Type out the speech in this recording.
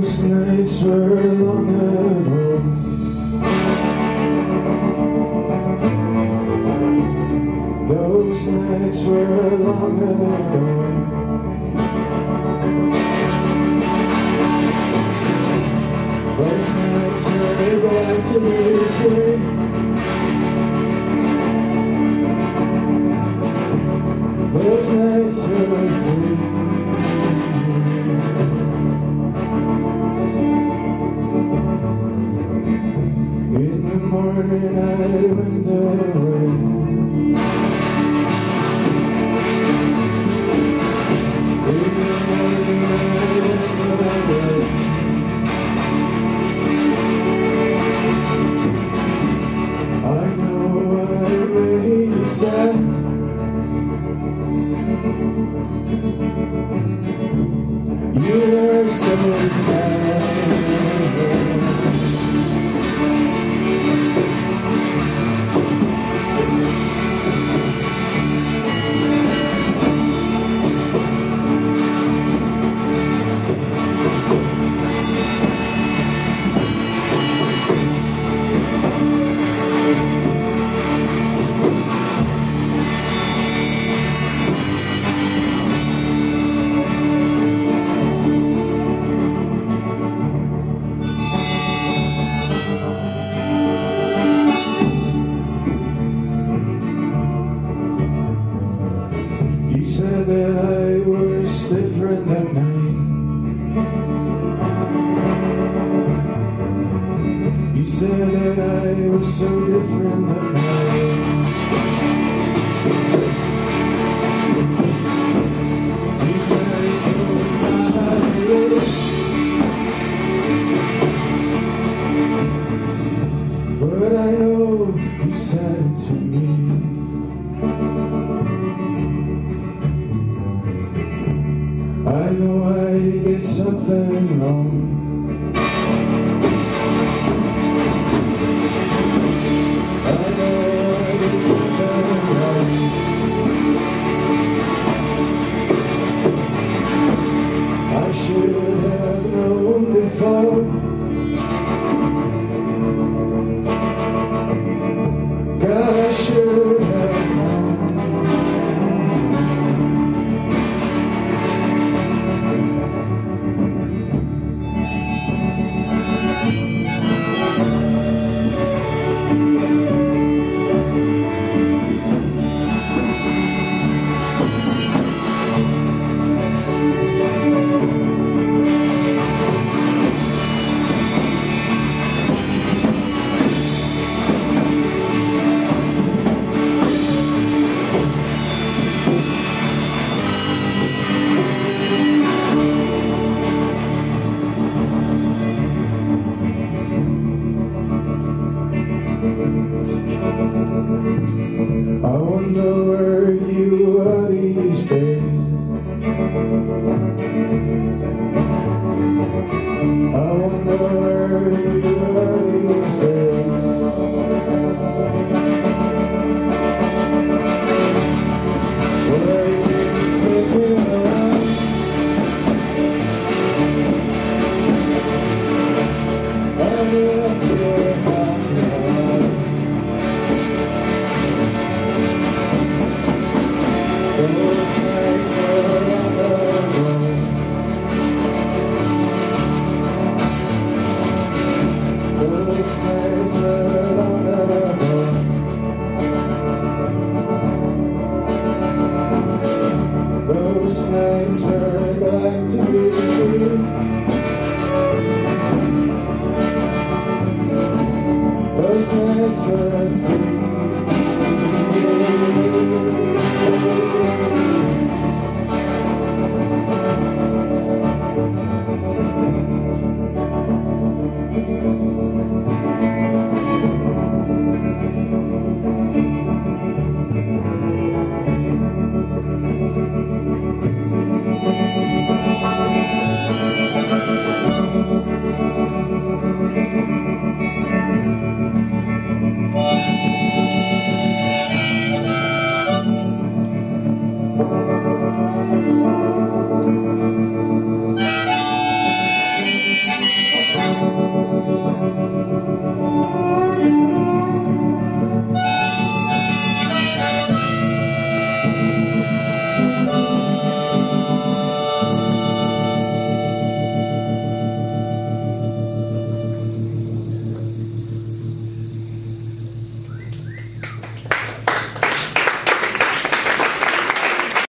nights were long ago. Those nights were long ago. Those nights were glad to be morning I went away. In the morning I went away. Sad. You were so sad. Night. You said that I was so different that night. You said I so silently. But I know you said to me. Known I wonder where you are these days. I wonder where Those nights were glad to free. Those nights free.